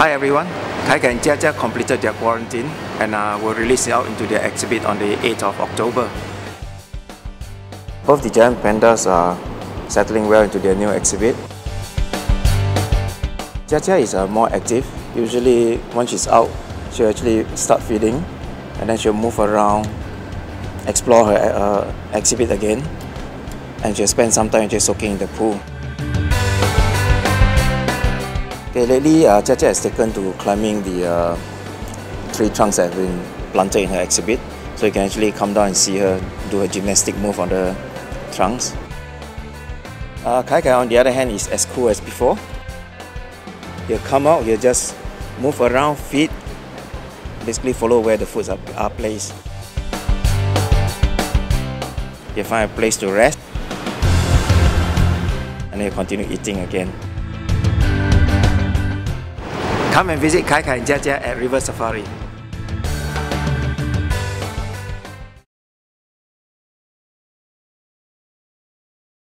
Hi everyone, Kai and Jia Jia completed their quarantine and uh, were released out into their exhibit on the 8th of October. Both the giant pandas are settling well into their new exhibit. Jia Jia is uh, more active. Usually once she's out, she'll actually start feeding and then she'll move around, explore her uh, exhibit again and she'll spend some time just soaking in the pool. Okay, lately uh, Jia has taken to climbing the uh, tree trunks that have been planted in her exhibit. So you can actually come down and see her do a gymnastic move on the trunks. Uh, Kai Kai on the other hand is as cool as before. He'll come out, he'll just move around, feed, basically follow where the foods are, are placed. He'll find a place to rest and he'll continue eating again. Come and visit Kai Kai and Jia Jia at River Safari.